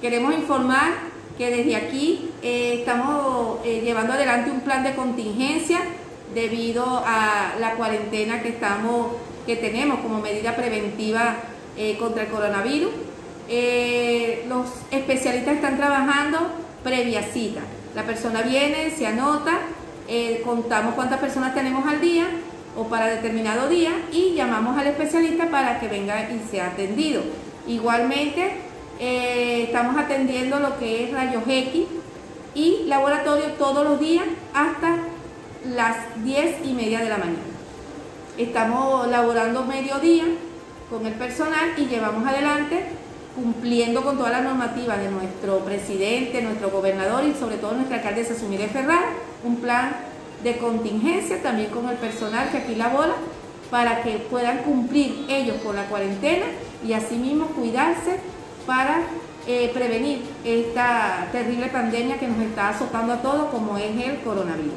Queremos informar que desde aquí eh, estamos eh, llevando adelante un plan de contingencia debido a la cuarentena que, estamos, que tenemos como medida preventiva eh, contra el coronavirus. los especialistas están trabajando previa cita. La persona viene, se anota, contamos cuántas personas tenemos al día o para determinado día y llamamos al especialista para que venga y sea atendido. Igualmente, eh, estamos atendiendo lo que es rayos X y laboratorio todos los días hasta las 10 y media de la mañana. Estamos laborando mediodía con el personal y llevamos adelante cumpliendo con toda la normativa de nuestro presidente, nuestro gobernador y sobre todo nuestra alcaldesa Sumire Ferrar, un plan de contingencia también con el personal que aquí labora para que puedan cumplir ellos con la cuarentena y asimismo cuidarse para eh, prevenir esta terrible pandemia que nos está azotando a todos como es el coronavirus.